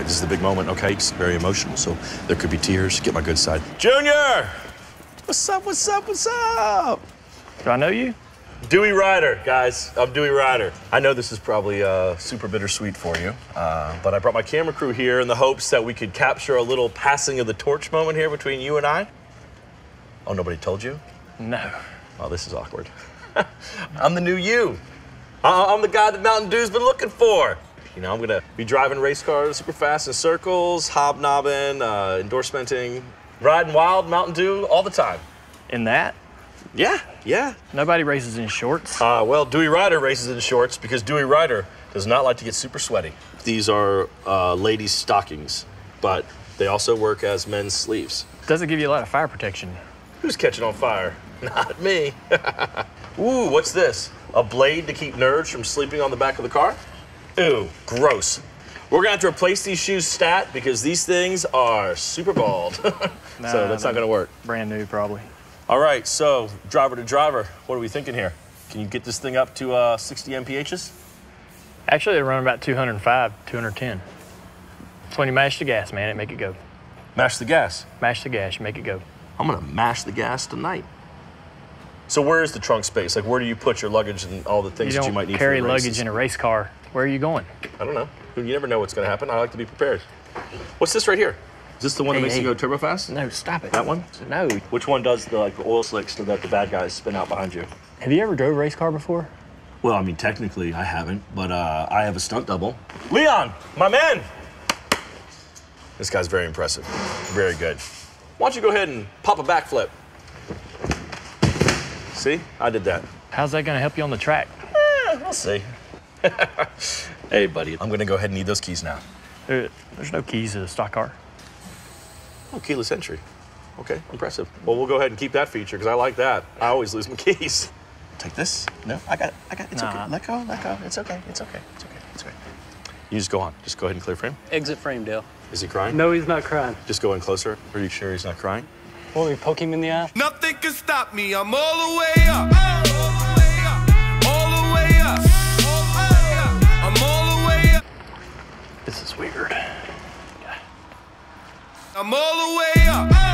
right, this is the big moment, okay? It's very emotional, so there could be tears. Get my good side. Junior! What's up, what's up, what's up? Do I know you? Dewey Ryder, guys. I'm Dewey Ryder. I know this is probably uh, super bittersweet for you, uh, but I brought my camera crew here in the hopes that we could capture a little passing of the torch moment here between you and I. Oh, nobody told you? No. Oh, this is awkward. I'm the new you. Uh, I'm the guy that Mountain Dew's been looking for. You know, I'm gonna be driving race cars super fast in circles, hobnobbing, uh, endorsementing, riding wild Mountain Dew all the time. In that? Yeah, yeah. Nobody races in shorts. Uh, well, Dewey Ryder races in shorts because Dewey Ryder does not like to get super sweaty. These are uh, ladies' stockings, but they also work as men's sleeves. Doesn't give you a lot of fire protection. Who's catching on fire? Not me. Ooh, what's this? A blade to keep nerds from sleeping on the back of the car? Ew, gross. We're gonna have to replace these shoes stat because these things are super bald. so that's not gonna work. Brand new, probably. All right, so driver to driver, what are we thinking here? Can you get this thing up to uh, 60 mphs? Actually, they run about 205, 210. So when you mash the gas, man, it make it go. Mash the gas. Mash the gas, make it go. I'm gonna mash the gas tonight. So where is the trunk space? Like, where do you put your luggage and all the things You that you might need carry for luggage in a race car. Where are you going? I don't know. You never know what's gonna happen. I like to be prepared. What's this right here? Is this the one Hey, that makes hey. you go turbo fast? No, stop it. That one? No. Which one does the like the oil slicks so that the bad guys spin out behind you? Have you ever drove a race car before? Well, I mean, technically I haven't, but uh, I have a stunt double. Leon, my man. This guy's very impressive. Very good. Why don't you go ahead and pop a backflip? See, I did that. How's that going to help you on the track? Eh, we'll see. hey, buddy, I'm gonna go ahead and need those keys now. There, there's no keys to the stock car. Oh, keyless entry. Okay, impressive. Well, we'll go ahead and keep that feature because I like that. I always lose my keys. Take this. No, I got it. I got it. It's Nah. okay. Let go. Let go. It's okay. It's okay. It's okay. It's okay. You just go on. Just go ahead and clear frame. Exit frame, Dale. Is he crying? No, he's not crying. Just go in closer. Are you sure he's not crying? Want me to poke him in the eye? Nothing can stop me. I'm all the way up. This is weird. Yeah. I'm all the way up.